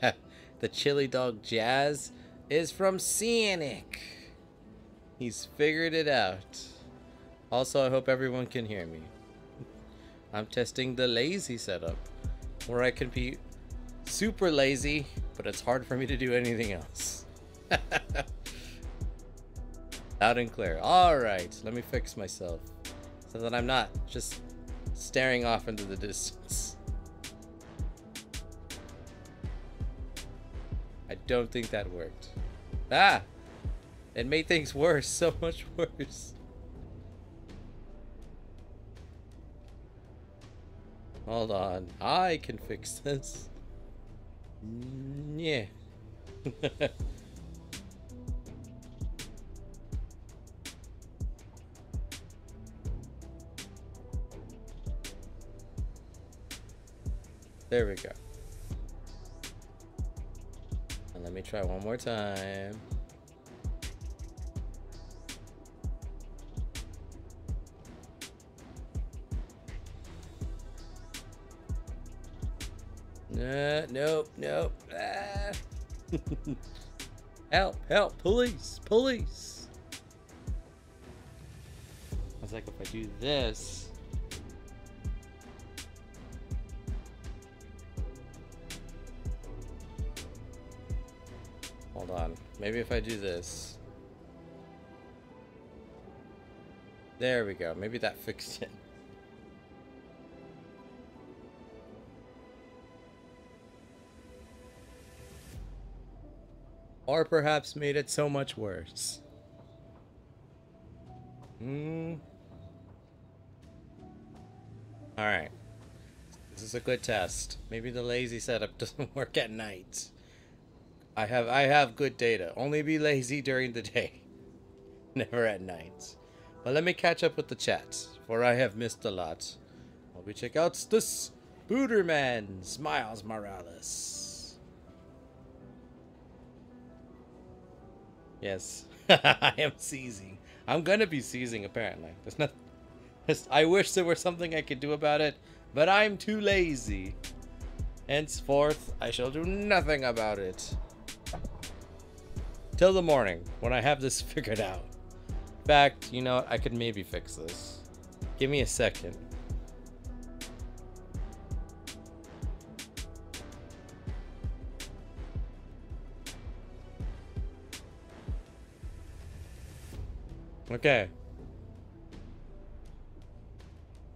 the chili dog jazz is from Cianic. He's figured it out. Also, I hope everyone can hear me. I'm testing the lazy setup, where I can be super lazy, but it's hard for me to do anything else. Loud and clear. Alright, let me fix myself. So that I'm not just staring off into the distance. Don't think that worked. Ah! It made things worse, so much worse. Hold on, I can fix this. Yeah. There we go. Let me try one more time. Uh, nope, nope. Ah. help, help, police, police. I was like, if I do this. Maybe if I do this. There we go. Maybe that fixed it. Or perhaps made it so much worse. Hmm. Alright. This is a good test. Maybe the lazy setup doesn't work at night. I have I have good data. Only be lazy during the day. Never at night. But let me catch up with the chat, for I have missed a lot. While we check out this Booterman Smiles Morales. Yes, I am seizing. I'm gonna be seizing apparently. There's not. there's- I wish there were something I could do about it, but I'm too lazy. Henceforth, I shall do nothing about it. Till the morning, when I have this figured out. In fact, you know what? I could maybe fix this. Give me a second. Okay.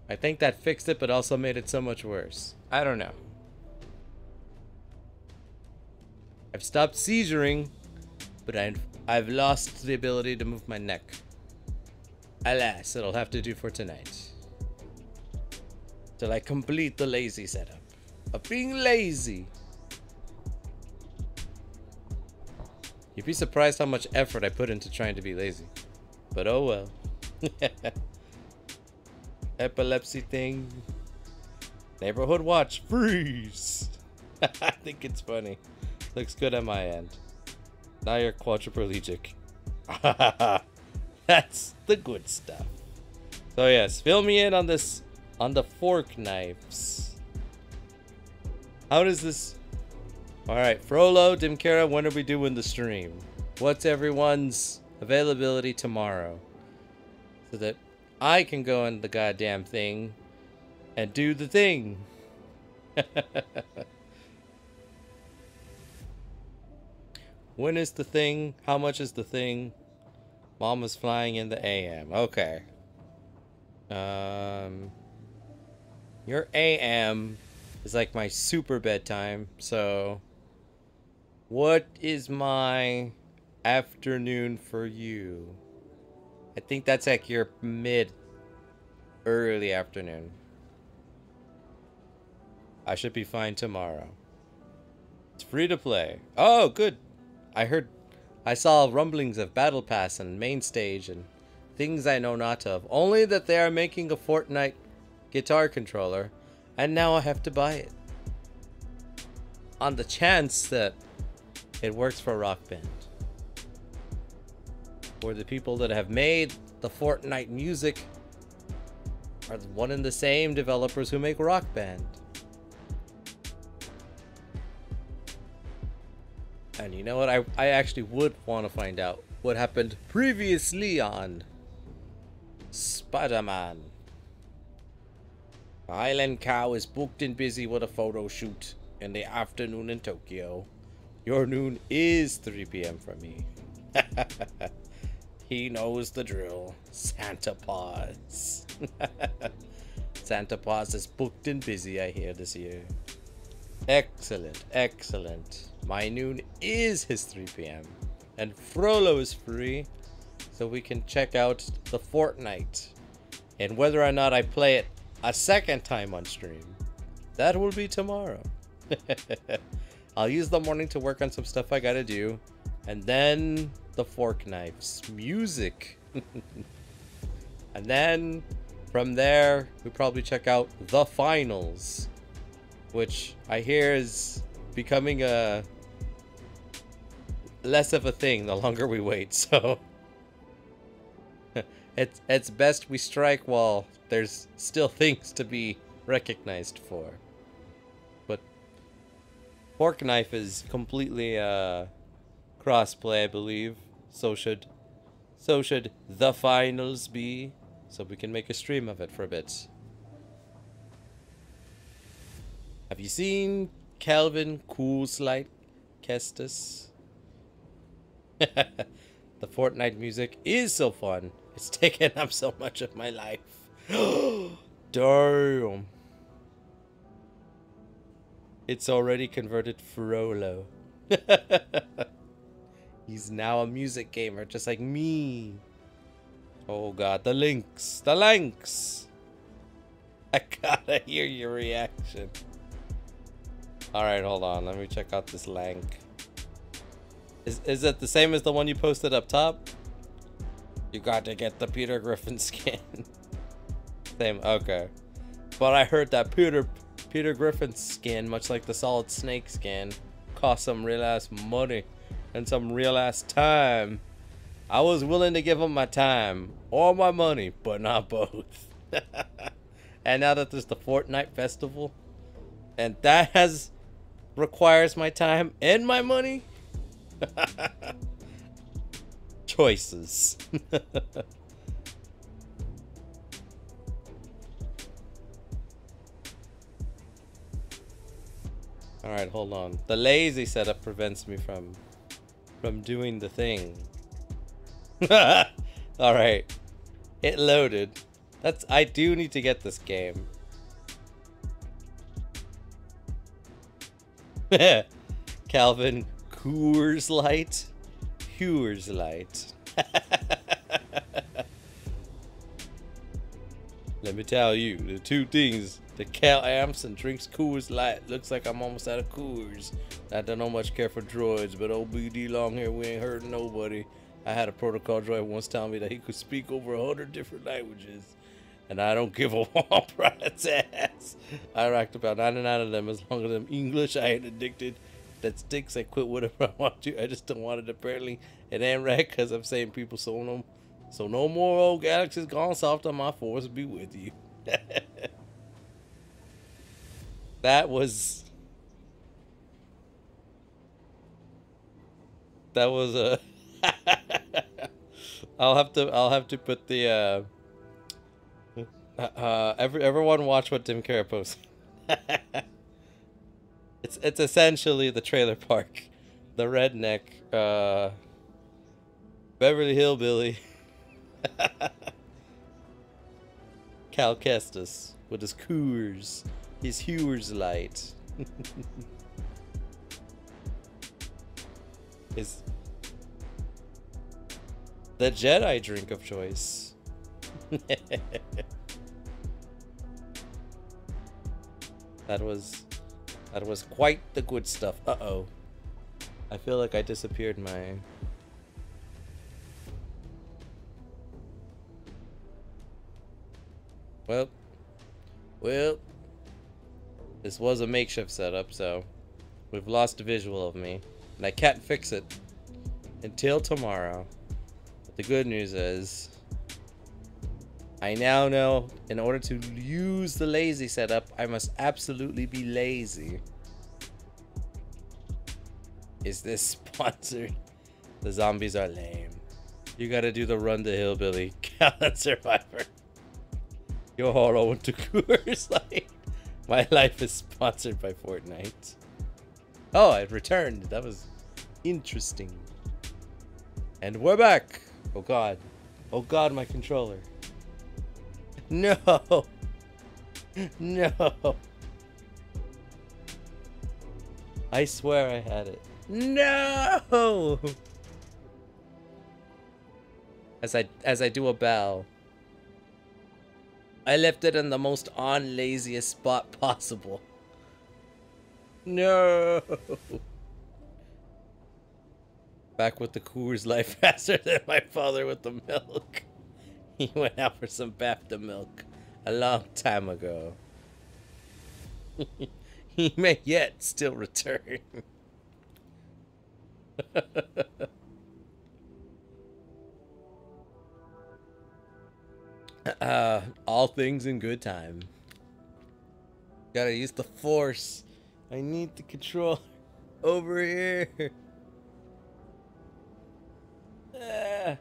I think that fixed it, but also made it so much worse. I don't know. I've stopped seizuring, but I've, I've lost the ability to move my neck. Alas, it'll have to do for tonight. Till I complete the lazy setup. Of being lazy. You'd be surprised how much effort I put into trying to be lazy. But oh well. Epilepsy thing. Neighborhood watch. Freeze. I think it's funny. Looks good on my end. Now you're quadriplegic. That's the good stuff. So yes, fill me in on this on the fork knives. How does this Alright, Frollo, Dimkara, when are we doing the stream? What's everyone's availability tomorrow? So that I can go in the goddamn thing and do the thing. when is the thing? How much is the thing? Mama's flying in the AM. Okay. Um, your AM is like my super bedtime. So, what is my afternoon for you? I think that's like your mid, early afternoon. I should be fine tomorrow. It's free to play. Oh, good. I heard, I saw rumblings of Battle Pass and main stage and things I know not of. Only that they are making a Fortnite guitar controller, and now I have to buy it. On the chance that it works for Rock Band. Or the people that have made the Fortnite music are one and the same developers who make Rock Band. You know what? I, I actually would want to find out what happened previously on Spider-Man. Island Cow is booked and busy with a photo shoot in the afternoon in Tokyo. Your noon is 3 p.m. for me. he knows the drill. Santa Paws. Santa Paws is booked and busy, I hear, this year. Excellent, excellent. My noon is his 3 p.m. And Frollo is free, so we can check out the Fortnite. And whether or not I play it a second time on stream, that will be tomorrow. I'll use the morning to work on some stuff I gotta do. And then the fork knives. Music. and then from there, we probably check out the finals. Which I hear is becoming a less of a thing the longer we wait, so it's it's best we strike while there's still things to be recognized for. But Fork Knife is completely uh, crossplay, I believe. So should so should the finals be. So we can make a stream of it for a bit. Have you seen Calvin Coolslide Kestis? the Fortnite music is so fun. It's taken up so much of my life. Damn. It's already converted Frollo. He's now a music gamer, just like me. Oh god, the links. The links. I gotta hear your reaction. Alright, hold on. Let me check out this link. Is, is it the same as the one you posted up top? You got to get the Peter Griffin skin. same, okay. But I heard that Peter Peter Griffin skin, much like the Solid Snake skin, cost some real ass money and some real ass time. I was willing to give him my time or my money, but not both. and now that there's the Fortnite festival, and that has requires my time and my money, Choices. Alright, hold on. The lazy setup prevents me from from doing the thing. Alright. It loaded. That's I do need to get this game. Calvin Coors Light. Coors Light. Let me tell you, the two things, the Cal Amps and drinks Coors Light. Looks like I'm almost out of Coors. I don't know much care for droids, but OBD long here, we ain't hurting nobody. I had a protocol droid once tell me that he could speak over a hundred different languages. And I don't give a womp rat's ass. I racked about 99 of them as long as I'm English. I ain't addicted that sticks. I quit whatever I want to. I just don't want it apparently. It ain't right because I'm saying people so no, so no more old galaxies gone soft on my force be with you. that was that was a. I'll have to I'll have to put the uh, uh every everyone watch what Tim Kara posts. It's it's essentially the trailer park, the redneck, uh, Beverly Hillbilly, Cal Kestis with his Coors, his Hewers light, his the Jedi drink of choice. that was that was quite the good stuff. Uh-oh. I feel like I disappeared my... Well. Well. This was a makeshift setup, so... We've lost a visual of me. And I can't fix it. Until tomorrow. But the good news is... I now know in order to use the lazy setup, I must absolutely be lazy. Is this sponsored? The zombies are lame. You gotta do the run to hillbilly. Callan Survivor. Yo holo to Coors Light. My life is sponsored by Fortnite. Oh, I returned. That was interesting. And we're back. Oh god. Oh god, my controller. No. No. I swear I had it. No. As I as I do a bow. I left it in the most on laziest spot possible. No. Back with the Coors Life faster than my father with the milk. He went out for some BAFTA milk a long time ago. he may yet still return. uh, all things in good time. Gotta use the force. I need the control over here. Ah.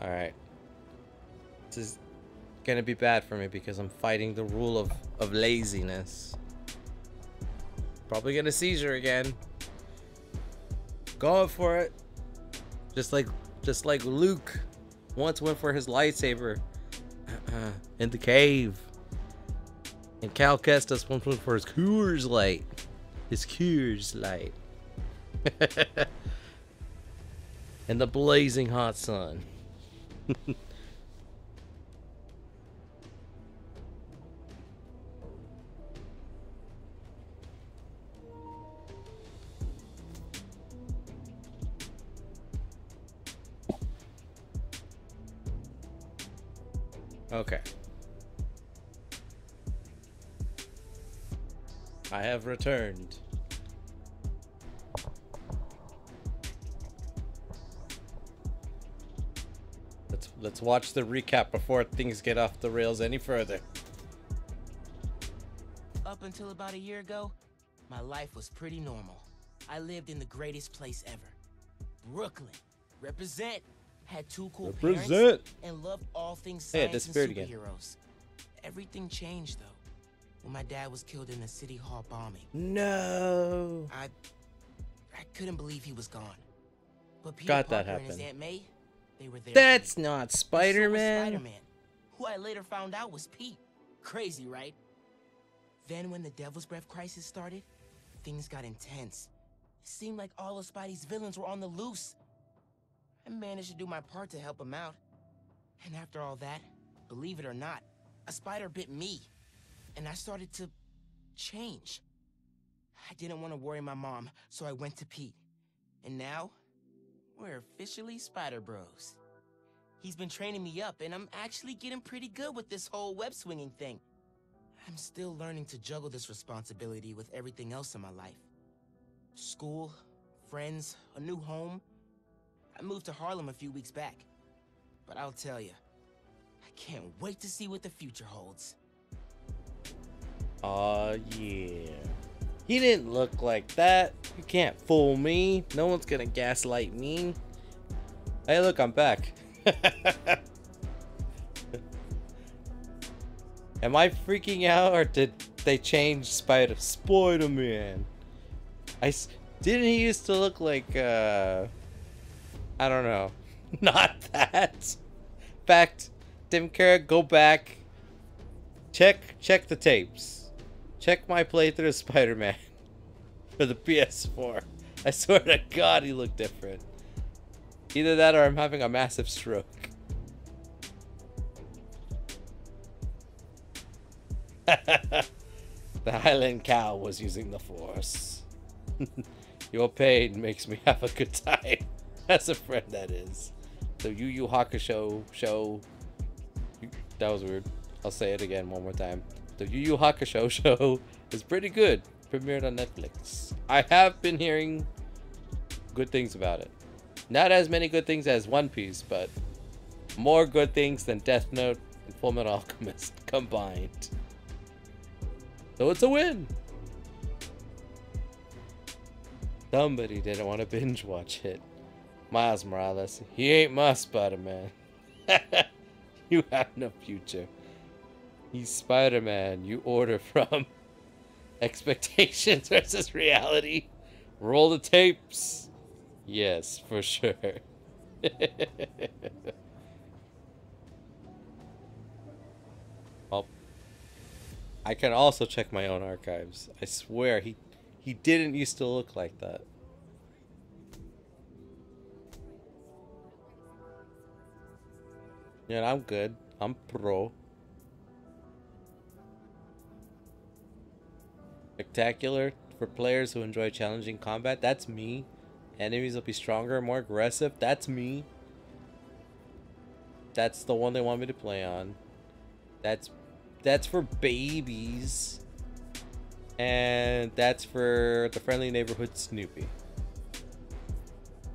Alright. This is gonna be bad for me because I'm fighting the rule of, of laziness. Probably gonna seizure again. Going for it. Just like just like Luke once went for his lightsaber in the cave. And Cal Kestis once went for his Coors Light. His Coors Light. in the blazing hot sun. Okay. I have returned. Let's let's watch the recap before things get off the rails any further. Up until about a year ago, my life was pretty normal. I lived in the greatest place ever. Brooklyn. Represent had two cool Represent. parents, and loved all things Hey, it science and disappeared again. superheroes. Everything changed though when my dad was killed in a city hall bombing. No. I I couldn't believe he was gone. But Peter God, that Parker and his happened. Aunt May, they were there. That's not And so Spider-Man. Spider-Man, who I later found out was Pete. Crazy, right? Then when the Devil's Breath crisis started, things got intense. It seemed like all of Spidey's villains were on the loose. I managed to do my part to help him out. And after all that, believe it or not, a spider bit me. And I started to change. I didn't want to worry my mom, so I went to Pete. And now, we're officially Spider Bros. He's been training me up, and I'm actually getting pretty good with this whole web swinging thing. I'm still learning to juggle this responsibility with everything else in my life school, friends, a new home. I moved to Harlem a few weeks back. But I'll tell you, I can't wait to see what the future holds. Aw, yeah. He didn't look like that. You can't fool me. No one's gonna gaslight me. Hey, look, I'm back. Am I freaking out or did they change Spider Spider Man? I s- didn't he used to look like uh I don't know. Not that. Fact, Tim Carrick, go back. Check check the tapes. Check my playthrough of Spider-Man for the PS4. I swear to God, he looked different. Either that or I'm having a massive stroke. the Highland Cow was using the Force. Your pain makes me have a good time. As a friend, that is. The Yu Yu Hakusho show. That was weird. I'll say it again one more time. The Yu Yu Hakusho show is pretty good. Premiered on Netflix. I have been hearing good things about it. Not as many good things as One Piece, but more good things than Death Note and Full Metal Alchemist combined. So it's a win. Somebody didn't want to binge watch it. Miles Morales, he ain't my Spider-Man. you have no future. He's Spider-Man you order from. Expectations versus reality. Roll the tapes. Yes, for sure. well, I can also check my own archives. I swear he he didn't used to look like that. Yeah, I'm good. I'm pro. Spectacular for players who enjoy challenging combat. That's me. Enemies will be stronger, more aggressive. That's me. That's the one they want me to play on. That's that's for babies. And that's for the friendly neighborhood Snoopy.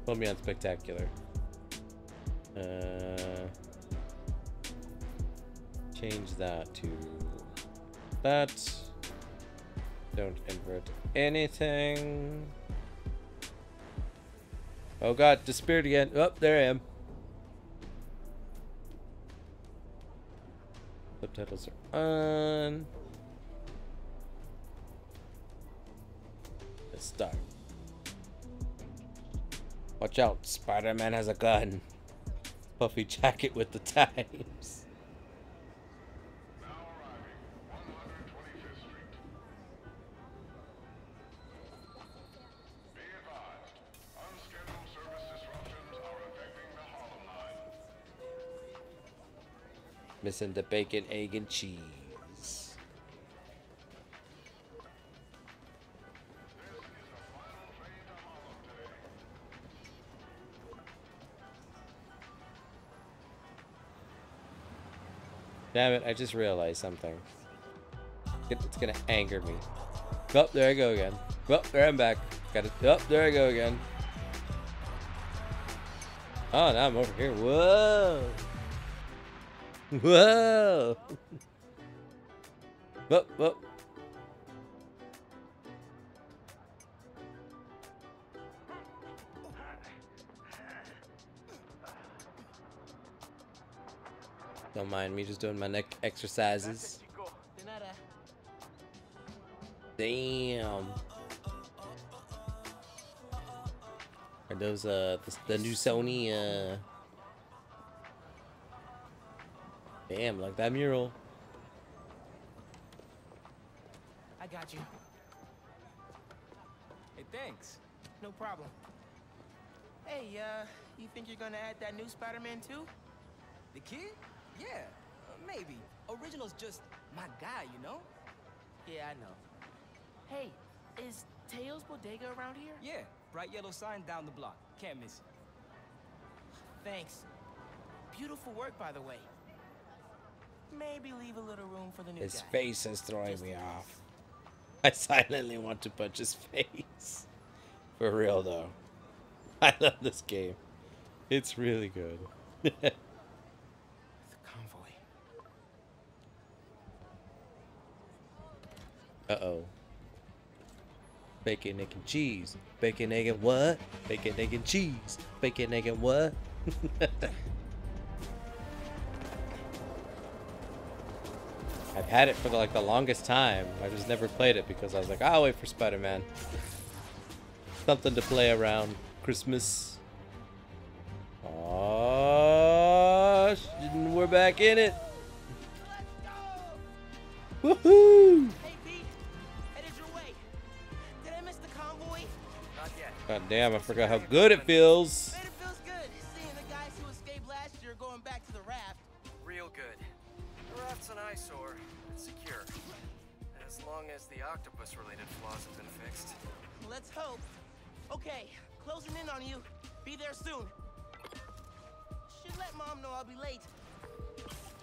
Put me on spectacular. Uh, change that to that. Don't invert anything. Oh god, disappeared again. Oh, there I am. Subtitles are on. Let's start. Watch out, Spider-Man has a gun. Puffy jacket with the times. Missing the bacon, egg, and cheese. Damn it, I just realized something. It's gonna anger me. Oh, there I go again. Oh, there I'm back. Got it. Oh, there I go again. Oh, now I'm over here. Whoa! Whoa! Whoop, whoop. Don't mind me just doing my neck exercises. Damn. Are those uh the, the new Sony uh Damn, like that mural. I got you. Hey, thanks. No problem. Hey, uh, you think you're gonna add that new Spider-Man too? The kid? Yeah, uh, maybe. Original's just my guy, you know? Yeah, I know. Hey, is Teo's Bodega around here? Yeah, bright yellow sign down the block. Can't miss it. Thanks. Beautiful work, by the way. Maybe leave a little room for the new His guy. face is throwing Just me off. I silently want to punch his face. For real though. I love this game. It's really good. The convoy. Uh-oh. Bacon, egg, and cheese. Bacon, egg, and what? Bacon, egg, and cheese. Bacon, egg, and what? had it for the, like the longest time. I just never played it because I was like, I'll wait for Spider-Man. Something to play around Christmas. Oh, we're back in it. Woohoo! Hey, Pete! Headed your way. Did I miss the convoy? Not yet. God damn, I forgot how good it feels. Man, it feels good seeing the guys who escaped last year going back to the raft. Real good. The raft's an eyesore. It's secure. As long as the octopus-related flaws have been fixed. Let's hope. Okay, closing in on you. Be there soon. Should let mom know I'll be late.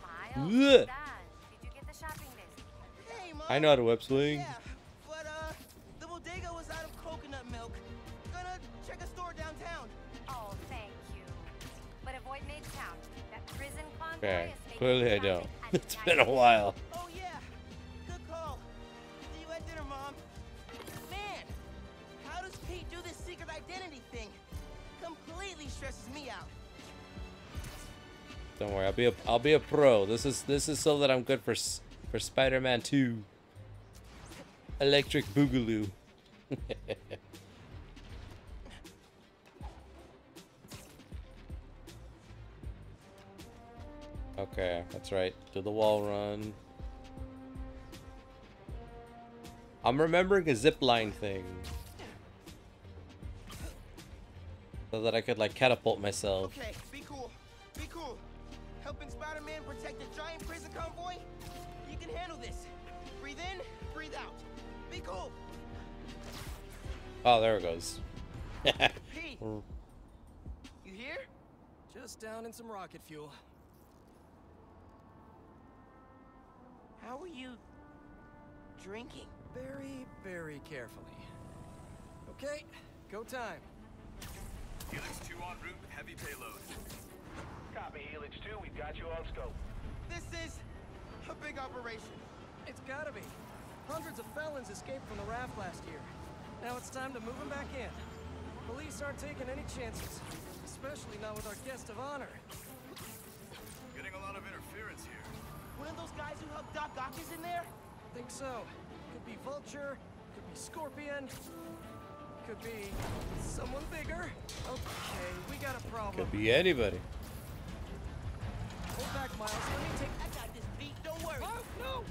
Miles, Did you get the shopping list? Hey, mom. I know how to web swing. Yeah, but uh, the bodega was out of coconut milk. Gonna check a store downtown. Oh, thank you. But avoid Midtown. That prison convoy Okay, is clearly I don't. It's been a while. Thing completely stresses me out. Don't worry, I'll be a I'll be a pro. This is this is so that I'm good for for Spider-Man 2. Electric Boogaloo. okay, that's right. Do the wall run. I'm remembering a zip line thing. So that I could like catapult myself. Okay, be cool. Be cool. Helping Spider-Man protect a giant prison convoy? You can handle this. Breathe in, breathe out. Be cool. Oh, there it goes. Pete, you here? Just down in some rocket fuel. How are you drinking? Very, very carefully. Okay, go time. Helix 2 en route with heavy payload. Copy, Helix 2. We've got you on scope. This is a big operation. It's gotta be. Hundreds of felons escaped from the raft last year. Now it's time to move them back in. Police aren't taking any chances, especially not with our guest of honor. Getting a lot of interference here. One of those guys who helped Doc Ock is in there? Think so. Could be Vulture, could be Scorpion, could be someone bigger. Okay, we got a problem. Could be anybody. Hold back, Miles. Let me take. I got this, Pete. Don't worry. Oh no!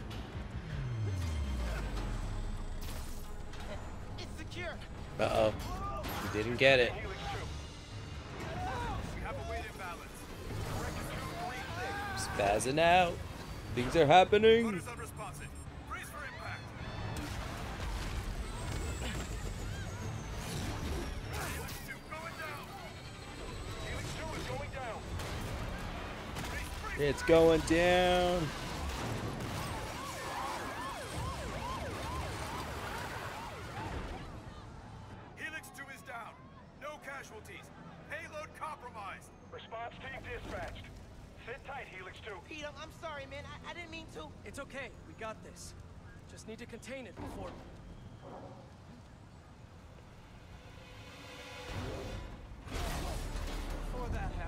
It's secure. Uh oh. You didn't get it. Helix 2. We have a weight imbalance. Spazzing out. Things are happening. It's going down. Helix 2 is down. No casualties. Payload compromised. Response team dispatched. Sit tight, Helix 2. Pete, I'm, I'm sorry, man. I, I didn't mean to. It's okay. We got this. Just need to contain it before. Before that happens.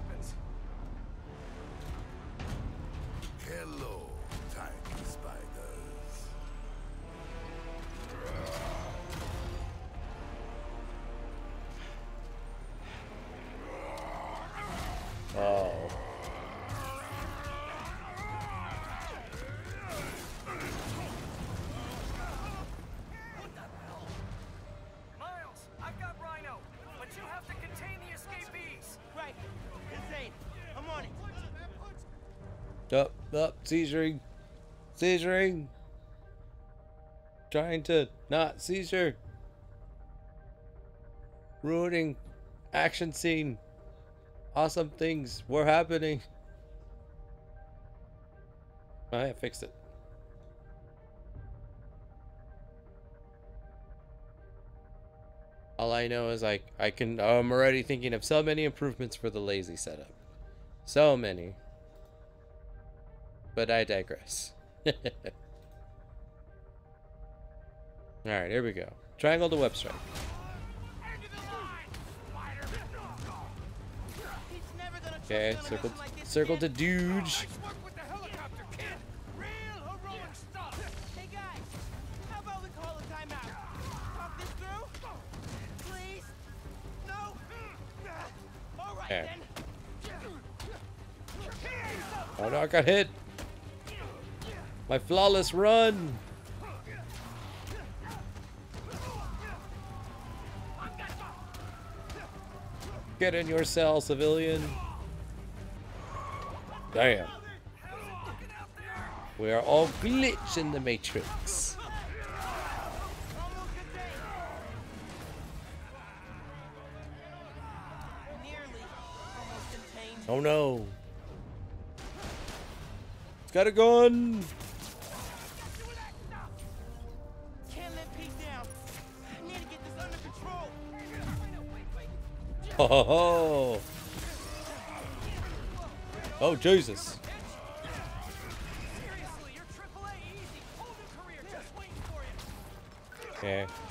Hello, Up, seizuring. Seizuring. Trying to not seizure. Ruining action scene. Awesome things were happening. I fixed it. All I know is like I can I'm already thinking of so many improvements for the lazy setup. So many. But I digress. Alright, here we go. Triangle to web strike. He's never gonna trust Okay, circle circle to again. Dooge. Hey guys, how about we call a timeout? Talk this through? Please? No? All right Okay. then. Oh no, I got hit. My flawless run. Get in your cell, civilian. Damn. We are all glitch in the matrix. Oh no. It's got a gun. Ho. Oh Jesus. Seriously,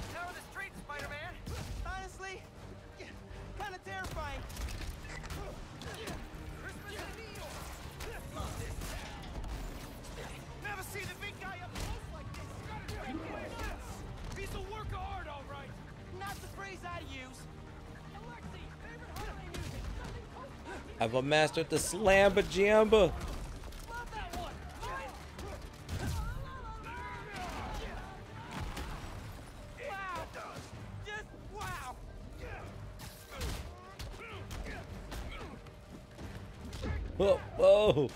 I've mastered the slamba jamba. Whoa, whoa.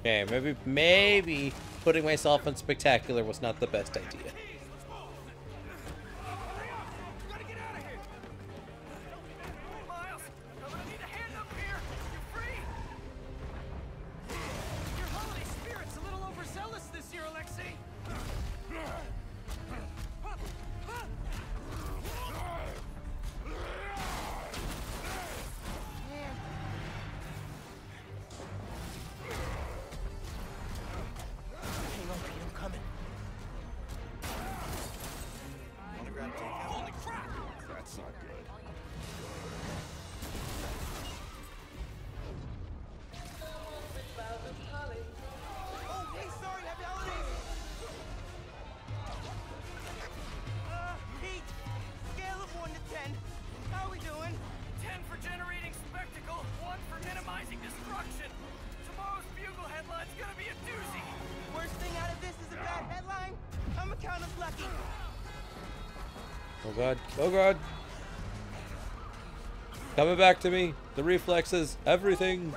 Okay, maybe, maybe putting myself in spectacular was not the best idea. Coming back to me. The reflexes. Everything.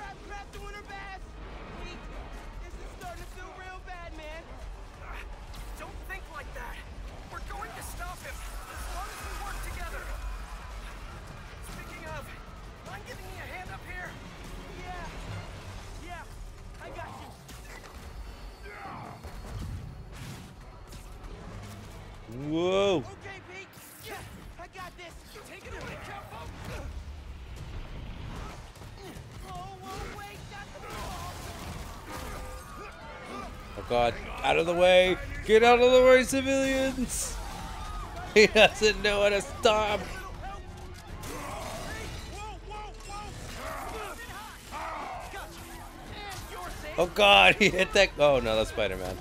god. Out of the way! Get out of the way, civilians! He doesn't know how to stop! Oh god, he hit that- Oh no, that's Spider-Man.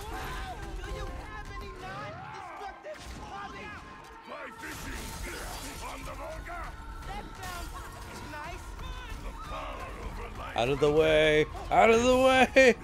Out of the way! Out of the way!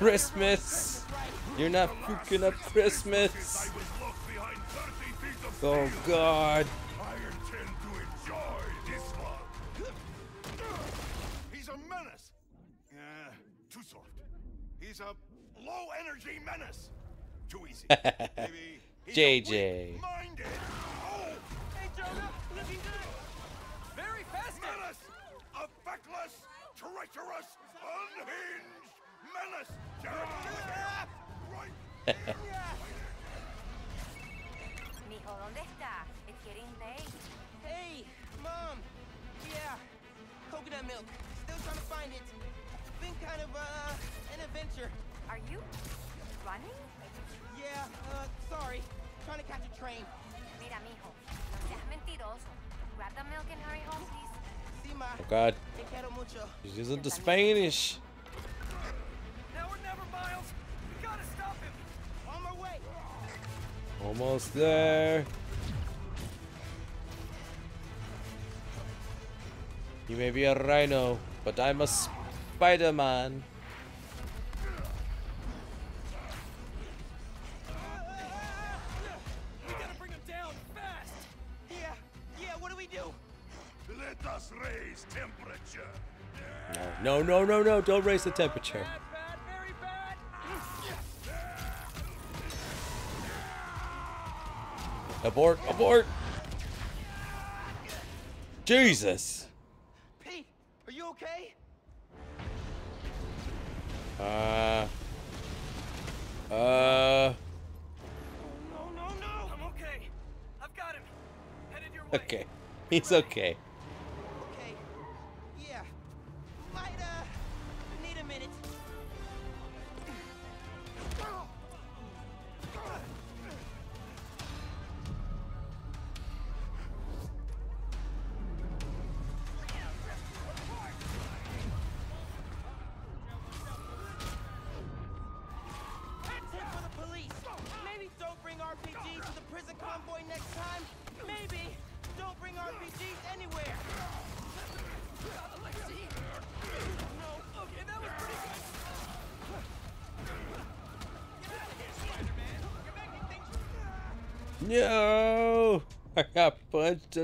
Christmas! You're not fucking up Christmas! Oh god! He's a menace! Uh, too soft. He's a low energy menace! Too easy. JJ. God. He's isn't the Spanish. Almost there. You may be a rhino, but I'm a Spider-Man. No, no, no, no, don't raise the temperature. Abort, abort! Jesus! Pete, are you okay? Uh. Uh. Oh, no, no, no! I'm okay. I've got him. Headed your way. Okay. He's okay.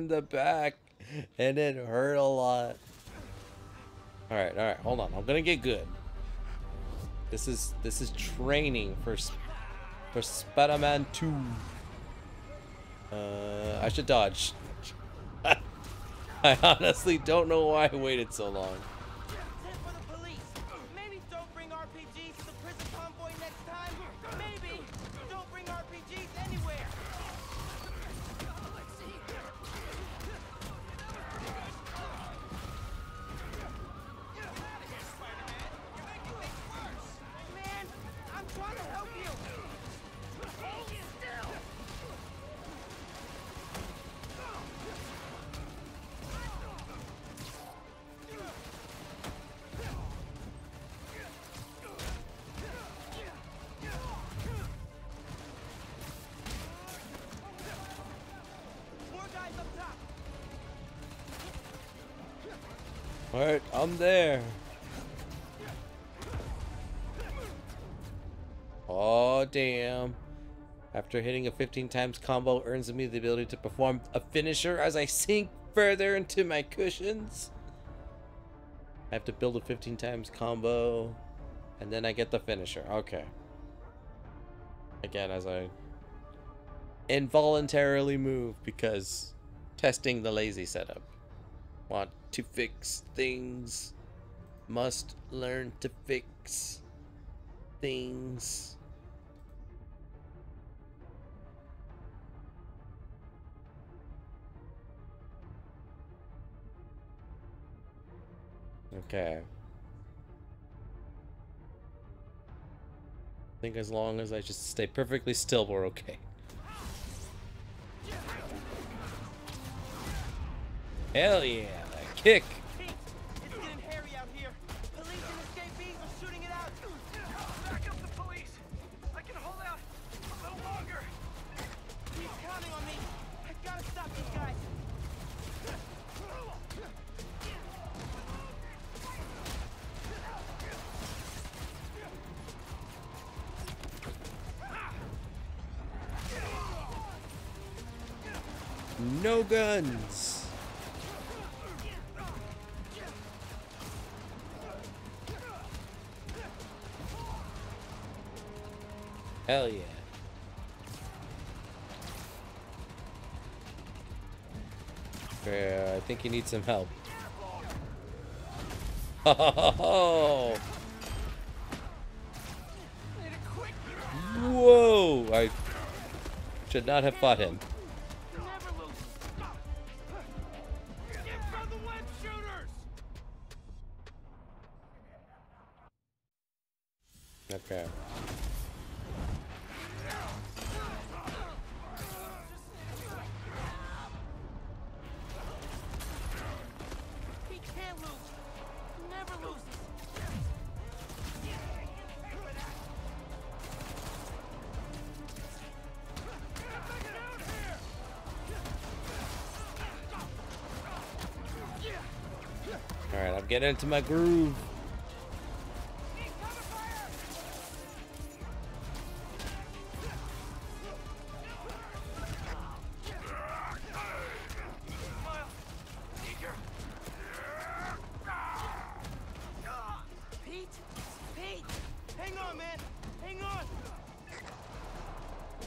The back and it hurt a lot. Alright, alright, hold on. I'm gonna get good. This is this is training for for Spider-Man 2. Uh, I should dodge. I honestly don't know why I waited so long. Alright, I'm there. Oh, damn. After hitting a 15 times combo earns me the ability to perform a finisher as I sink further into my cushions. I have to build a 15 times combo and then I get the finisher. Okay. Again, as I involuntarily move because testing the lazy setup. Want to fix things. Must learn to fix things. Okay. I think as long as I just stay perfectly still, we're okay. Hell yeah, that kick. Pete, it's Hell yeah. Yeah, I think you need some help. Whoa! I should not have fought him.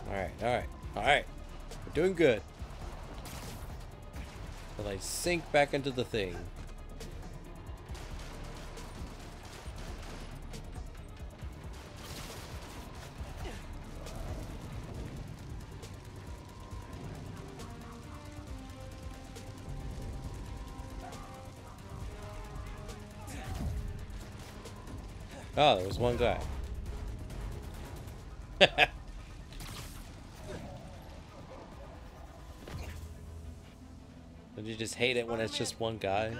Alright, alright, alright. We're doing good. Till I sink back into the thing. One guy. Don't you just hate it when it's just one guy?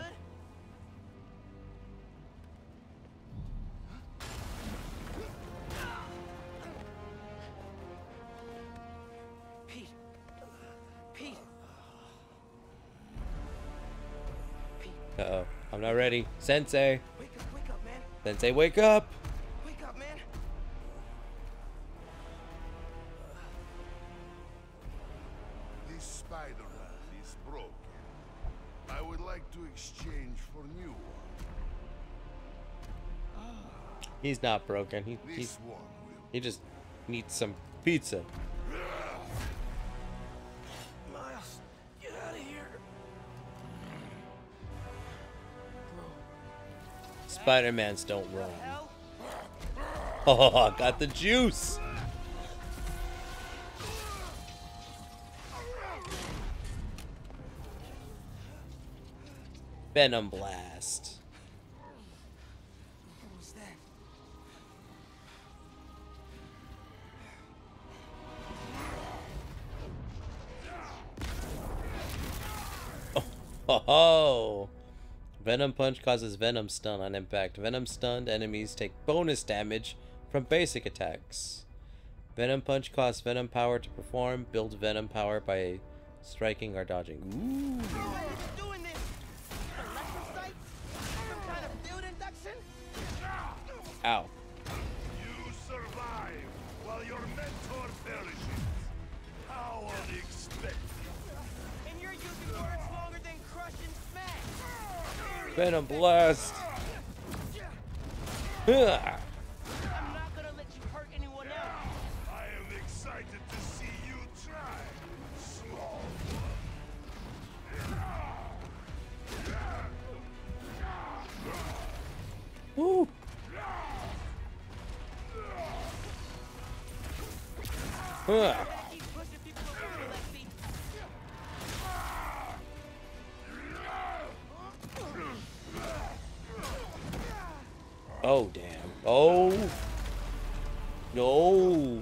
Pete, Pete, Pete, Uh oh. I'm not ready. Sensei! wake up, wake up, man, Sensei, wake up! He's not broken. He he, This one will. he just needs some pizza. Miles, get out of here. Spider-Mans don't run. Oh, got the juice. Venom blast. Ho. Venom punch causes venom stun on impact. Venom stunned enemies take bonus damage from basic attacks. Venom punch costs venom power to perform. Build venom power by striking or dodging. Ooh. Who's you try, small Woo. Huh. Oh damn. Oh. No.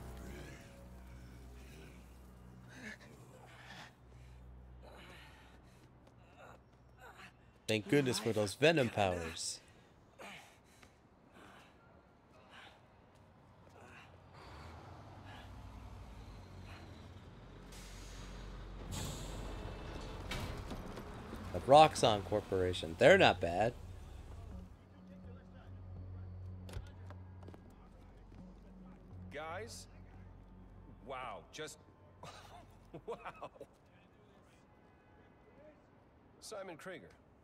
Thank goodness for those venom powers. The Roxxon Corporation. They're not bad. Guys? Wow, just wow. Simon Krieger,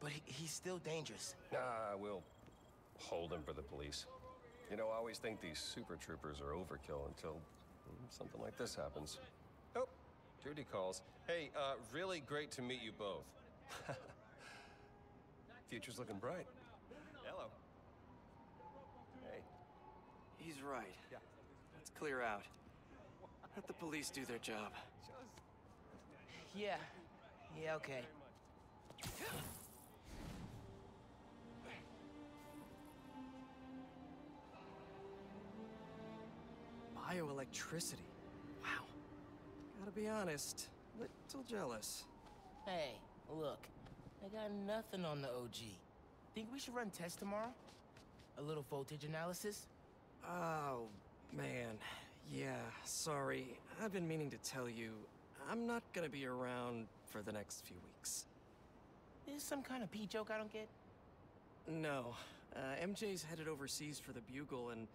But he, he's still dangerous. Nah, we'll hold him for the police. You know, I always think these super troopers are overkill until mm, something like this happens. Oh, Judy calls. Hey, uh, really great to meet you both. Future's looking bright. Hello. Hey. He's right. Yeah. Let's clear out. Let the police do their job. Yeah. Yeah, okay. Bioelectricity. Wow. Gotta be honest, little jealous. Hey, look. I got nothing on the OG. Think we should run tests tomorrow? A little voltage analysis? Oh, man. Yeah, sorry. I've been meaning to tell you, I'm not gonna be around for the next few weeks. Is some kind of pee joke I don't get? No. Uh, MJ's headed overseas for the Bugle and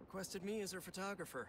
requested me as her photographer.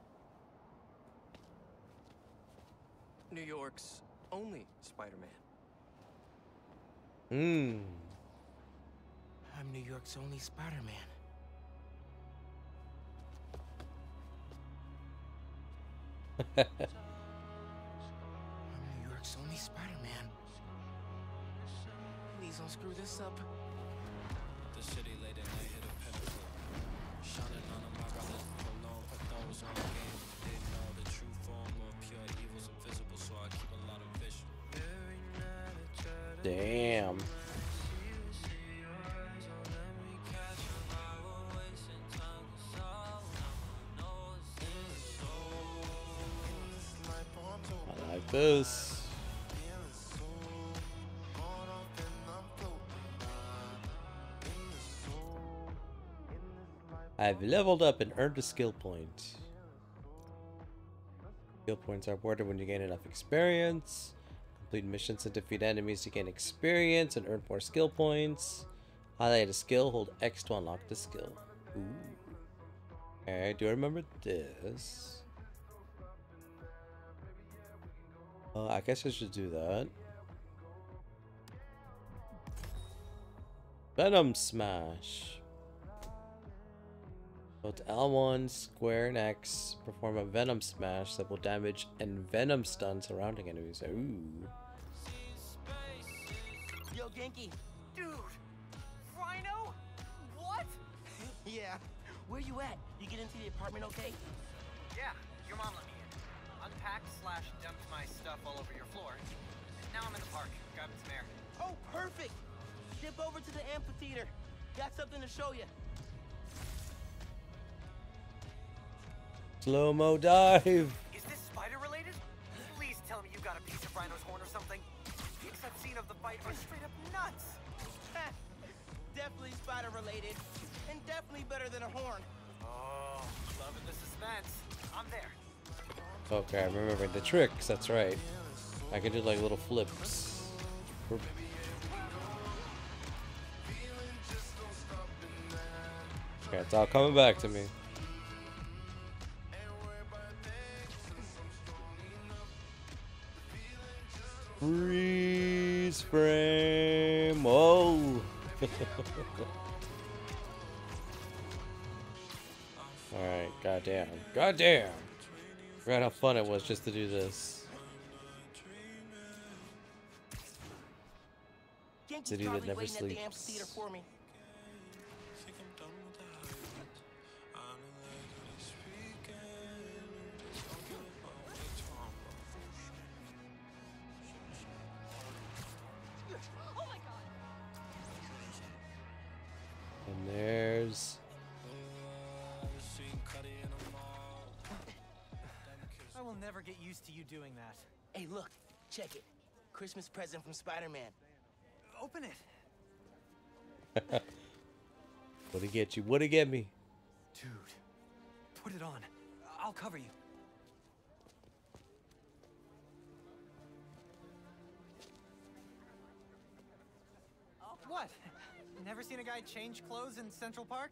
New York's only Spider-Man. Hmm. I'm New York's only Spider-Man. I'm New York's only Spider-Man. Please don't screw this up. The city late at night hit a pinnacle. Shining on my brothers alone, put those on Damn. I like this. I've leveled up and earned a skill point. Skill points are awarded when you gain enough experience. Complete missions and defeat enemies to gain experience and earn more skill points. Highlight a skill, hold X to unlock the skill. Ooh. Do I remember this? Uh, I guess I should do that. Venom Smash. Both L1, Square, and X perform a Venom Smash that will damage and Venom stun surrounding enemies. Ooh. Yo, Ganke. Dude! Rhino? What? Yeah. Where you at? You get into the apartment okay? Yeah, your mom let me in. Unpacked slash dumped my stuff all over your floor. And Now I'm in the park, grabbing some air. Oh, perfect. Dip over to the amphitheater. Got something to show you. Slow mo dive. Is this spider related? Please tell me you got a piece of Rhino's horn or something. Pics I've seen of the fight are straight up nuts. definitely spider related. And definitely better than a horn. Oh, loving the suspense. I'm there. Okay, I remember the tricks. That's right. I can do like little flips. Okay, it's all coming back to me. Freeze frame. Oh. Alright, goddamn. Goddamn. Forgot how fun it was just to do this. Ganke's City that never waiting at the sleeps. Christmas present from Spider-Man. Open it. what'd he get you? What'd he get me? Dude, put it on. I'll cover you. What? Never seen a guy change clothes in Central Park?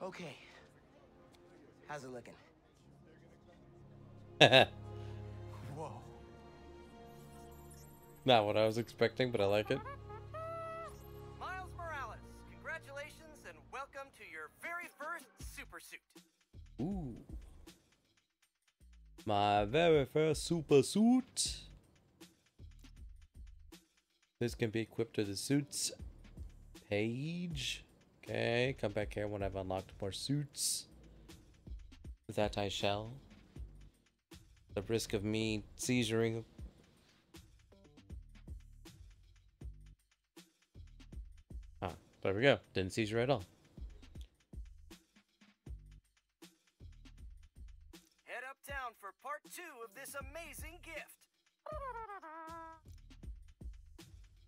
Okay. How's it looking? Not what I was expecting, but I like it. Miles Morales, congratulations and welcome to your very first super suit. Ooh. My very first super suit. This can be equipped to the suits page. Okay, come back here when I've unlocked more suits. That I shall. The risk of me seizuring. There we go. Didn't seizure at all. Head uptown for part two of this amazing gift.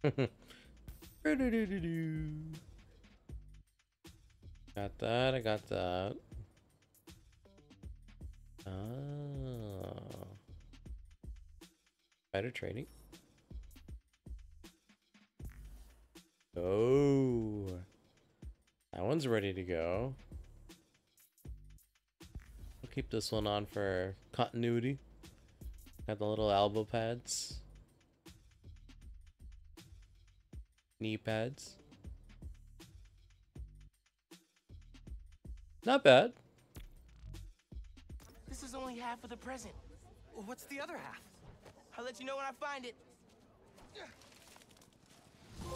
got that, I got that. Ah. Better training. Oh. That one's ready to go. I'll keep this one on for continuity. Got the little elbow pads. Knee pads. Not bad. This is only half of the present. What's the other half? I'll let you know when I find it.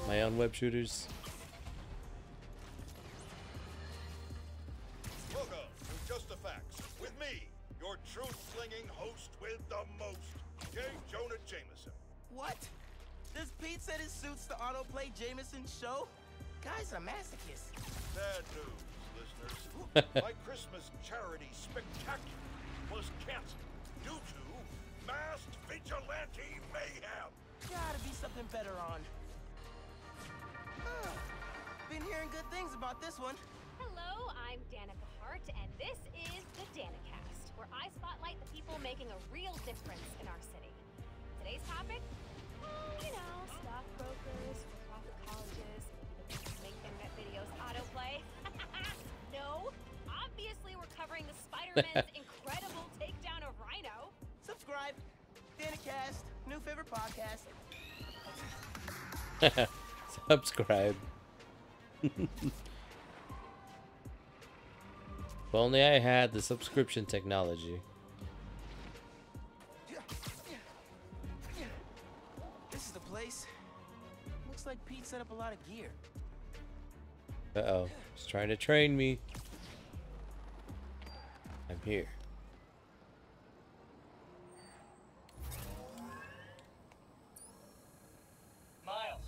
My own web shooters. Welcome to Just the Facts with me, your truth-slinging host with the most, J. Jonah Jameson. What? Does Pete said it suits the autoplay Jameson show? Guy's a masochist. Bad news, listeners. My Christmas charity spectacular was canceled due to masked vigilante mayhem. Gotta be something better on. Huh. Been hearing good things about this one. Hello, I'm Danica Hart, and this is the Danicast, where I spotlight the people making a real difference in our city. Today's topic? Oh, you know, stockbrokers, for-profit colleges, maybe the people make internet videos autoplay. no, obviously we're covering the Spider-Man's incredible takedown of Rhino. Subscribe. Danicast, new favorite podcast. Subscribe. if only I had the subscription technology. This is the place. Looks like Pete set up a lot of gear. Uh oh. He's trying to train me. I'm here. Miles,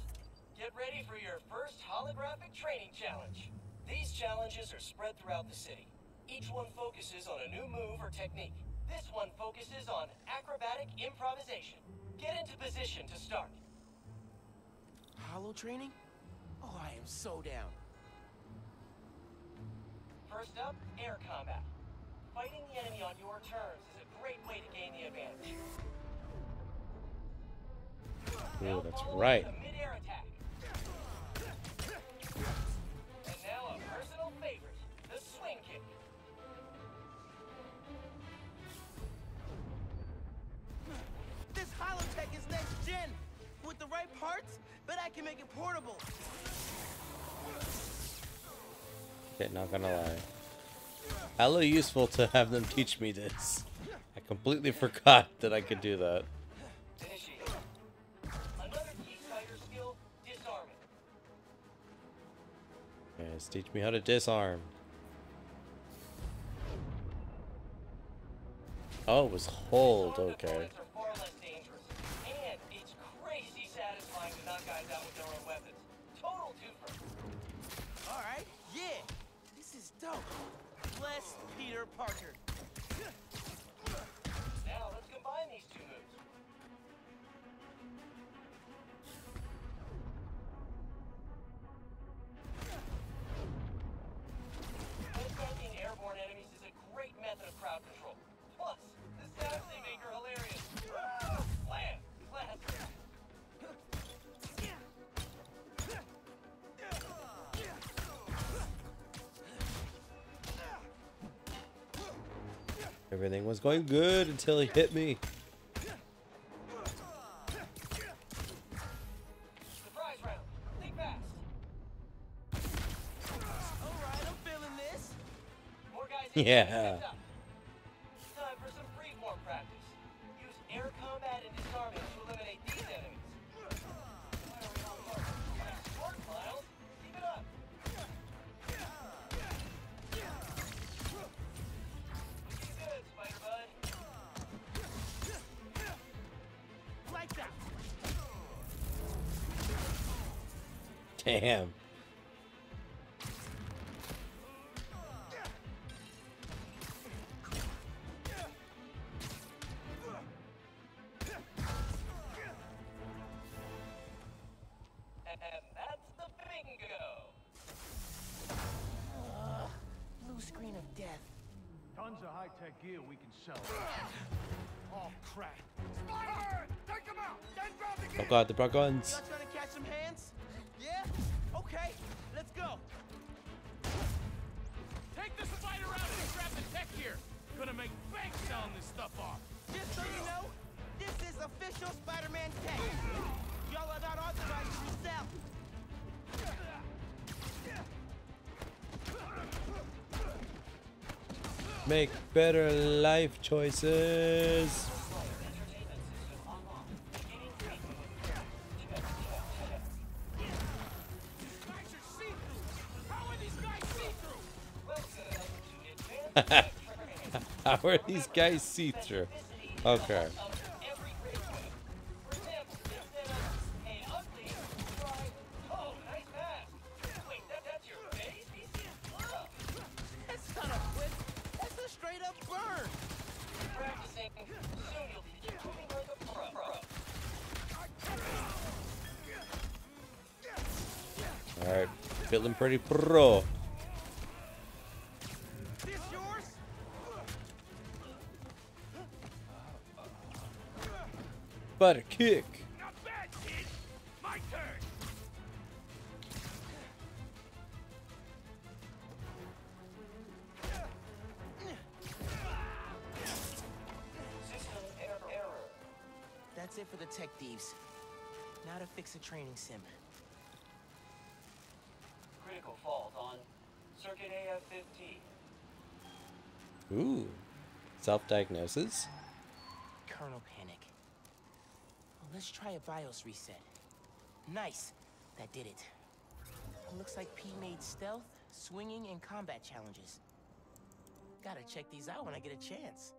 get ready for your first holographic training challenge. These challenges are spread throughout the city. Each one focuses on a new move or technique. This one focuses on acrobatic improvisation. Get into position to start. Holo training? Oh, I am so down. First up, air combat. Fighting the enemy on your terms is a great way to gain the advantage. Ooh, that's right. A mid-air attack. And now a personal favorite, the swing kick. This holotech is next gen. With the right parts, bet I can make it portable. Okay, not gonna lie. Hella useful to have them teach me this. I completely forgot that I could do that. Yes, teach me how to disarm. Oh, it was hold, okay. opponents are far less dangerous. And it's crazy satisfying to knock guys out with their own weapons. Total twofer. All right, yeah. This is dope. Bless Peter Parker. Now let's combine these Everything was going good until he hit me. Surprise round. God, the brought guns. Y'all trying to catch some hands? Yeah? Okay, let's go. Take the spider out and grab the tech gear. Gonna make bank selling this stuff off. Just so you know, this is official Spider-Man tech. Y'all are not authorized to sell. Make better life choices. You'll be shooting like a pro. Alright. Feeling pretty pro. Butter kick. Not bad, kid. My turn. System error. error. That's it for the tech thieves. Now to fix a training sim. Critical fault on circuit AF-15. Ooh. Self-diagnosis. Kernel panic. Well, let's try a Reset. Nice. That did it. Looks like P made stealth, swinging, and combat challenges. Gotta check these out when I get a chance.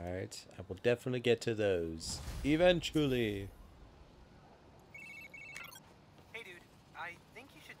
Alright. I will definitely get to those. Eventually. Hey, dude. I think you should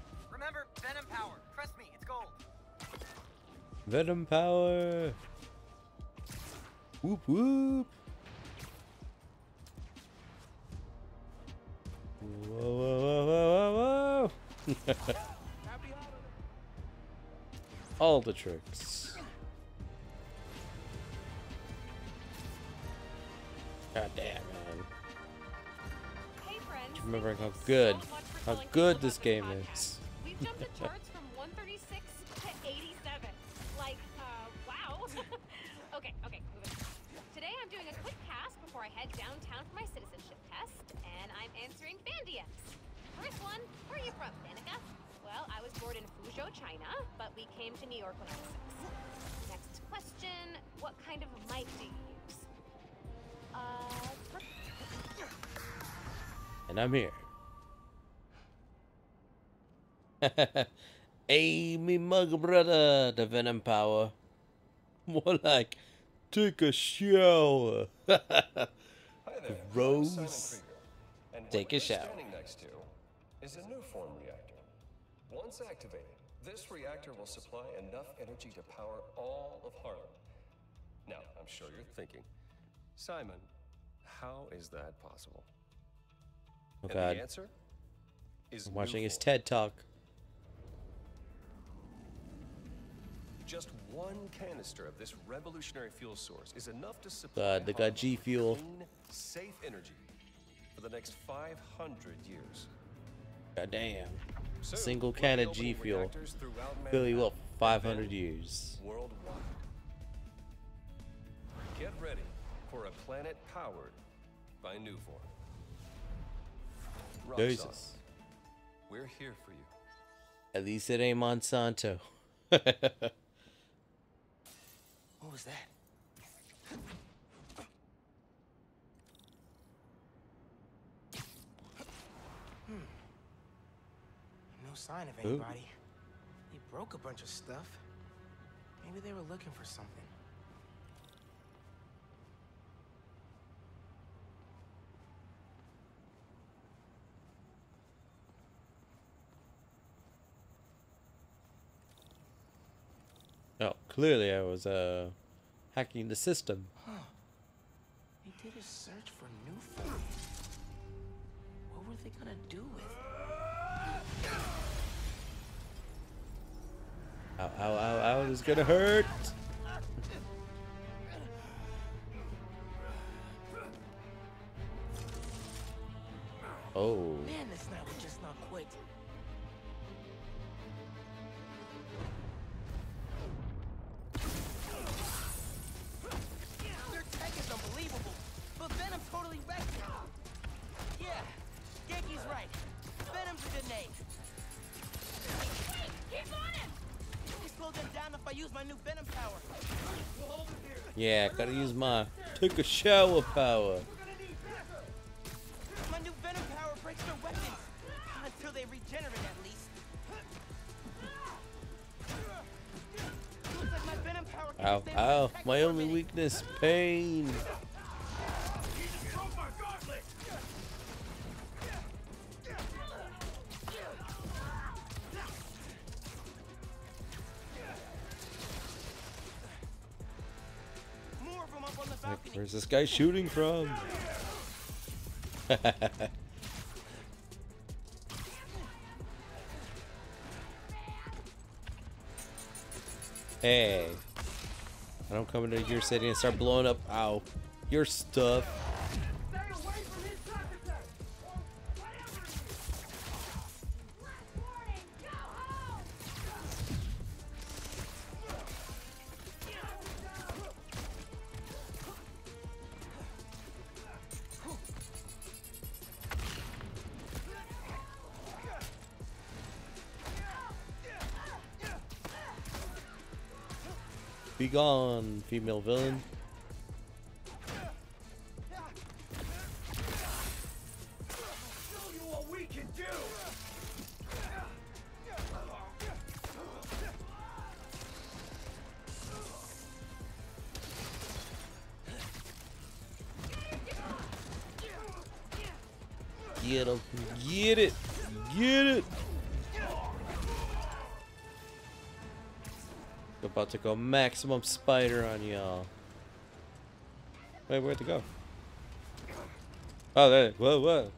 Remember, Venom Power. Trust me, it's gold. Venom power. Whoop whoop. Whoa, whoa, whoa, whoa, whoa, whoa. All the tricks. God damn, man. Hey friends. Remembering how good, so how good this about the game podcast. is. Jumped the charts from 136 to 87. Like, uh, wow. okay, okay, moving on. Today I'm doing a quick pass before I head downtown for my citizenship test, and I'm answering fan DMs. First one, where are you from, Danica? Well, I was born in Fuzhou, China, but we came to New York when I was six. Next question, what kind of mic do you use? Uh, And I'm here. Amy Mug Brother, the Venom Power. More like, take a shower. Hi there. Rose. And Take a shower. Next to is a Nuform reactor. Once activated, this reactor will supply enough energy to power all of Harlem. Now, I'm sure you're thinking, Simon, how is that possible? Oh and god. the answer is I'm watching his TED talk. Just one canister of this revolutionary fuel source is enough to supply uh, God, they got G Fuel. clean, safe energy for the next 500 years. God damn. Soon, Single can of G Fuel. Fill you up Manhattan, 500 years. Worldwide. Get ready for a planet powered by Nuform. Jesus. We're here for you. At least it ain't Monsanto. What was that? Hmm. No sign of Ooh. anybody. They broke a bunch of stuff. Maybe they were looking for something. oh, clearly I was uh hacking the system. They did a search for new form. What were they gonna do with it? Ow, ow, ow, ow, this is gonna hurt. Oh. Man, Venom totally. Yeah, Ganke's right. Venom's a good name. Keep on him! We slow them down if I use my new Venom power. Yeah, gotta use my took a shower power. My new Venom power breaks their weapons. Until they regenerate, at least. Looks like my Venom power can Ow, ow, my only minute. weakness, pain. This guy shooting from? hey. I don't come into your city and start blowing up, ow, your stuff. Gone, female villain. To go maximum spider on y'all. Wait, where'd it go? Oh, there. Whoa, whoa.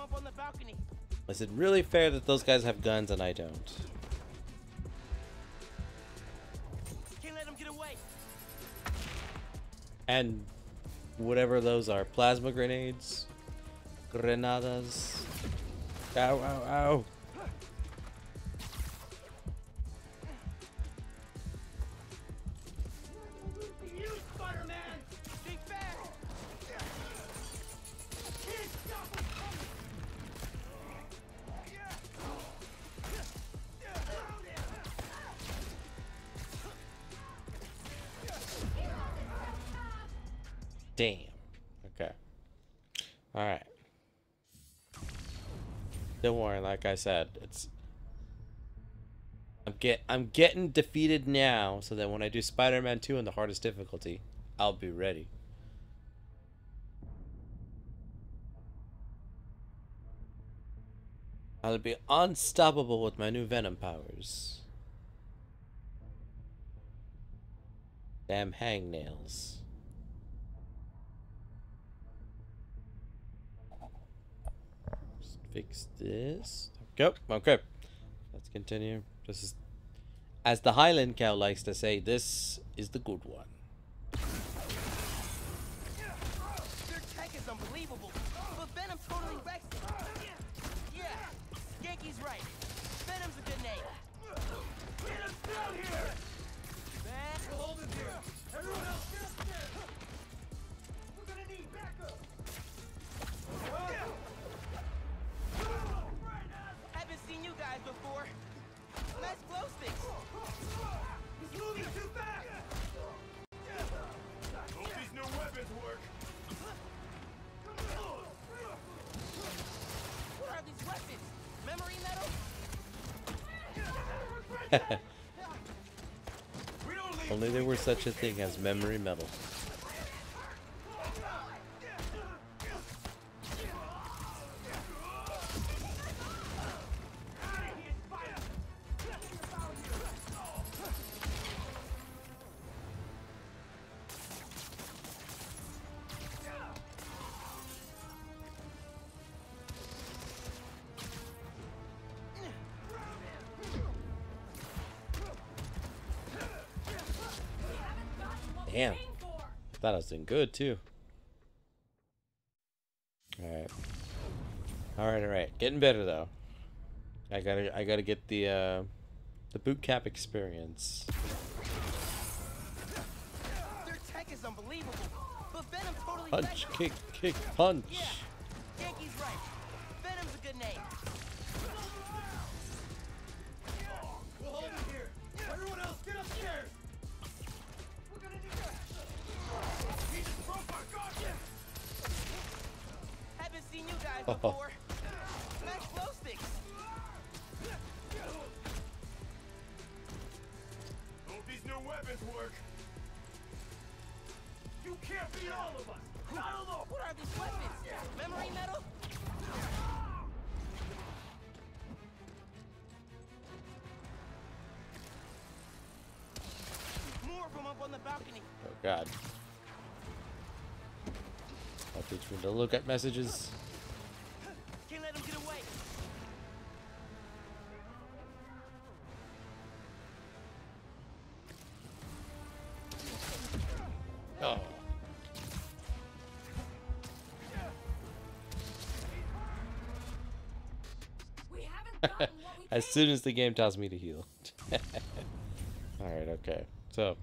Up on the balcony. Is it really fair that those guys have guns and I don't? Can't let him get away. And whatever those are, plasma grenades, granadas. Ow, ow, ow. Like I said, it's I'm get I'm getting defeated now so that when I do Spider-Man 2 in the hardest difficulty, I'll be ready. I'll be unstoppable with my new Venom powers. Damn hangnails. Just fix this. Go. Okay. Let's continue. This is, as the Highland cow likes to say, this is the good one. Tech is unbelievable, but Venom totally wrecks Only there were such a thing as memory metal. Was doing good too. Alright. Alright, alright. Getting better though. I gotta I gotta get the uh the boot camp experience. Their tech is unbelievable, but Venom totally Punch, kick, kick, punch. Yeah, Ganke's right. Venom's a good name. Before. nice glow sticks. Hope these new weapons work. You can't beat all of us! Not alone! What are these weapons? Memory metal? More of up on the balcony. Oh god. I'll teach me to look at messages. As soon as the game tells me to heal. Alright, okay. So,